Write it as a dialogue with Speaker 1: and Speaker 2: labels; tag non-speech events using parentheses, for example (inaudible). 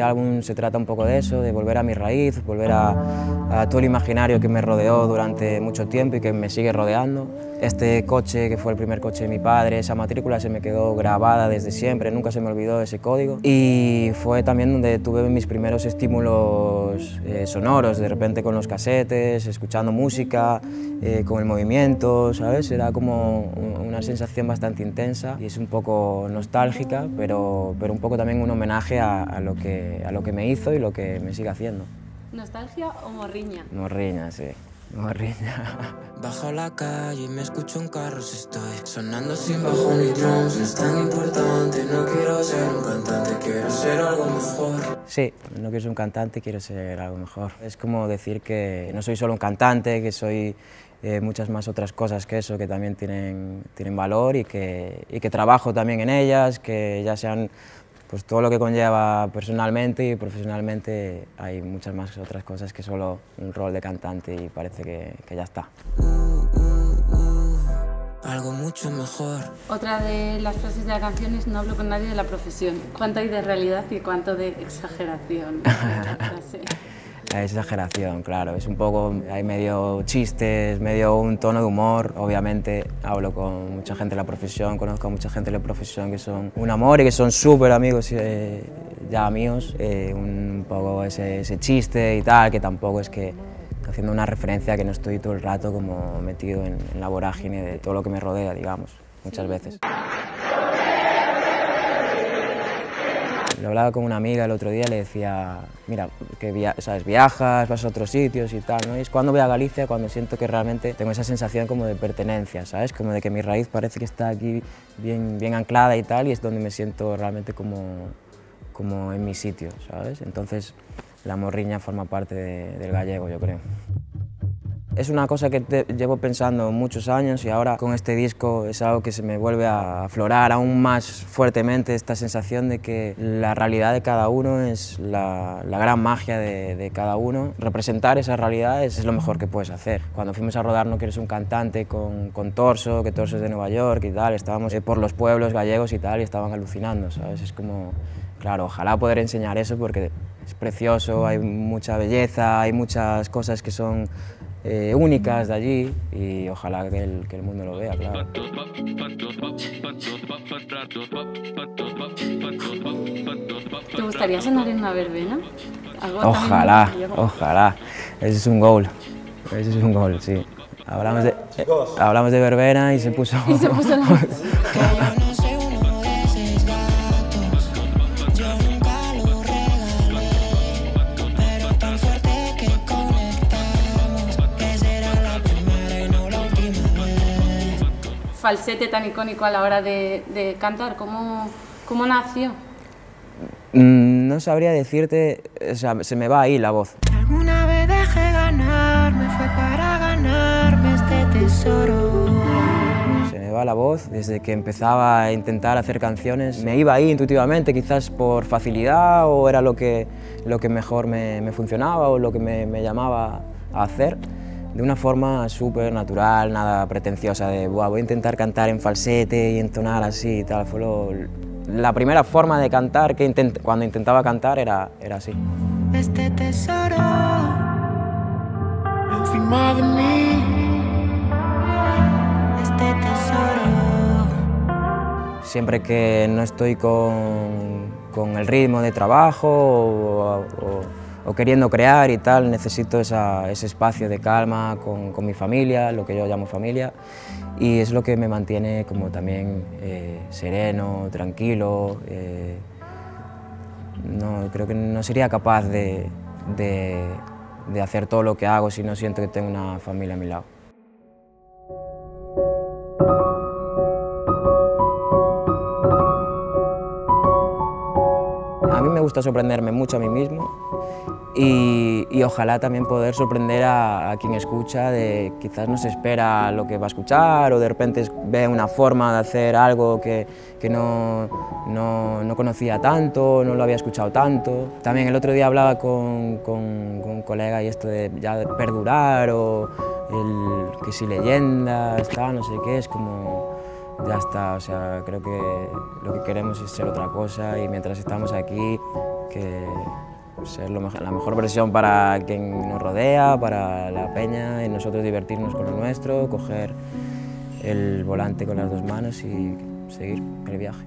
Speaker 1: este álbum se trata un poco de eso, de volver a mi raíz, volver a, a todo el imaginario que me rodeó durante mucho tiempo y que me sigue rodeando. Este coche, que fue el primer coche de mi padre, esa matrícula se me quedó grabada desde siempre, nunca se me olvidó ese código. Y fue también donde tuve mis primeros estímulos eh, sonoros, de repente con los casetes, escuchando música, eh, con el movimiento, ¿sabes? Era como una sensación bastante intensa y es un poco nostálgica, pero, pero un poco también un homenaje a, a, lo que, a lo que me hizo y lo que me sigue haciendo.
Speaker 2: ¿Nostalgia o morriña?
Speaker 1: Morriña, sí. Morriña. (laughs)
Speaker 3: Bajo la calle y me escucho en carros estoy sonando sin bajo ni drums, no es tan importante, no quiero ser un cantante, quiero ser algo mejor.
Speaker 1: Sí, no quiero ser un cantante, quiero ser algo mejor. Es como decir que no soy solo un cantante, que soy eh, muchas más otras cosas que eso, que también tienen, tienen valor y que, y que trabajo también en ellas, que ya sean pues todo lo que conlleva personalmente y profesionalmente hay muchas más otras cosas que solo un rol de cantante y parece que, que ya está.
Speaker 3: Uh, uh, uh, algo mucho mejor.
Speaker 2: Otra de las frases de la canción es no hablo con nadie de la profesión. ¿Cuánto hay de realidad y cuánto de exageración? (laughs)
Speaker 1: Es exageración, claro, es un poco, hay medio chistes, medio un tono de humor, obviamente hablo con mucha gente de la profesión, conozco a mucha gente de la profesión que son un amor y que son súper amigos eh, ya míos, eh, un poco ese, ese, chiste y tal, que tampoco es que haciendo una referencia que no estoy todo el rato como metido en, en la vorágine de todo lo que me rodea, digamos, muchas veces. Lo hablaba con una amiga el otro día, le decía, mira, sabes, viajas, vas a otros sitios y tal, ¿no? Y es cuando voy a Galicia cuando siento que realmente tengo esa sensación como de pertenencia, ¿sabes? Como de que mi raíz parece que está aquí bien, bien anclada y tal, y es donde me siento realmente como, como en mi sitio, ¿sabes? Entonces la morriña forma parte de, del gallego, yo creo. Es una cosa que te, llevo pensando muchos años y ahora con este disco es algo que se me vuelve a aflorar aún más fuertemente esta sensación de que la realidad de cada uno es la, la gran magia de, de, cada uno. Representar esa realidad es, lo mejor que puedes hacer. Cuando fuimos a rodar No quieres un cantante con, con Torso, que Torso es de Nueva York y tal, estábamos por los pueblos gallegos y tal y estaban alucinando, ¿sabes? Es como, claro, ojalá poder enseñar eso porque es precioso, hay mucha belleza, hay muchas cosas que son eh, únicas de allí y ojalá que el, que el mundo lo vea, claro.
Speaker 2: ¿Te gustaría sonar en una verbena?
Speaker 1: Ojalá, ojalá. Ese es un gol. Ese es un gol, sí. Hablamos de, eh, hablamos de verbena y se puso...
Speaker 2: Y se puso (laughs) la... falsete tan icónico a la hora de, de cantar? ¿Cómo, ¿Cómo, nació?
Speaker 1: Mm, no sabría decirte, o sea, se me va ahí la voz.
Speaker 3: Alguna vez dejé ganarme, fue para ganarme este tesoro.
Speaker 1: Se me va la voz desde que empezaba a intentar hacer canciones. Me iba ahí intuitivamente, quizás por facilidad o era lo que, lo que mejor me, me funcionaba o lo que me, me llamaba a hacer de una forma súper natural, nada pretenciosa, de voy a intentar cantar en falsete y entonar así y tal. Fue lo, la primera forma de cantar que intent, cuando intentaba cantar era, era así.
Speaker 3: Este tesoro encima de mí. Este tesoro.
Speaker 1: Siempre que no estoy con, con el ritmo de trabajo o, o o queriendo crear y tal, necesito ese espacio de calma con, mi familia, lo que yo llamo familia, y es lo que me mantiene como también eh, sereno, tranquilo. Eh, no, creo que no sería capaz de hacer todo lo que hago si no siento que tengo una familia a mi lado. Gusta sorprenderme mucho a mí mismo y, y, ojalá también poder sorprender a, a, quien escucha de quizás no se espera lo que va a escuchar o de repente ve una forma de hacer algo que, que no, no, no, conocía tanto, no lo había escuchado tanto. También el otro día hablaba con, con, con un colega y esto de ya perdurar o el que si leyendas, tal, no sé qué, es como ya está, o sea, creo que lo que queremos es ser otra cosa y mientras estamos aquí que ser lo mejor- la mejor versión para quien nos rodea, para la peña y nosotros divertirnos con lo nuestro, coger el volante con las dos manos y seguir el viaje.